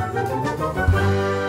Wow!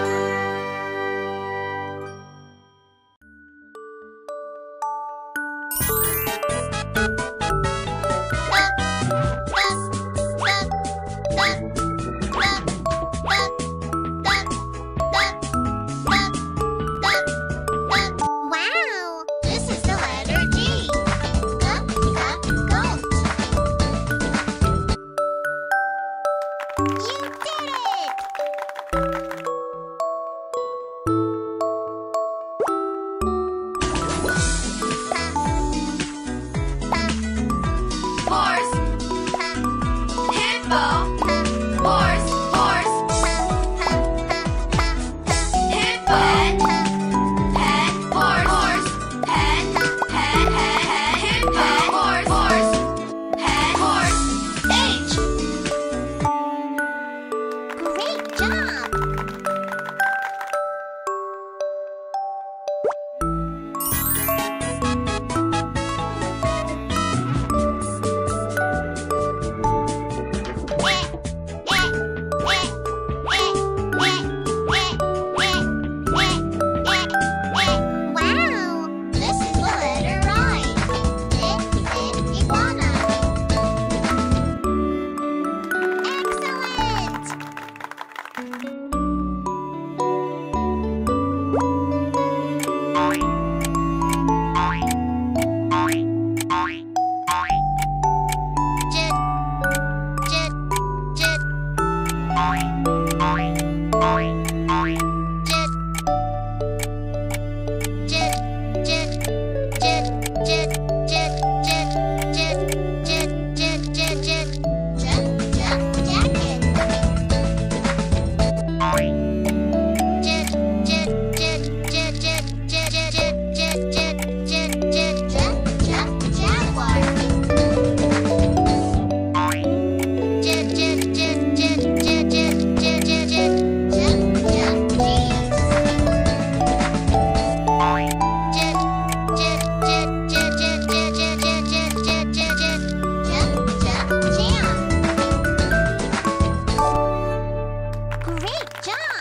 じゃあ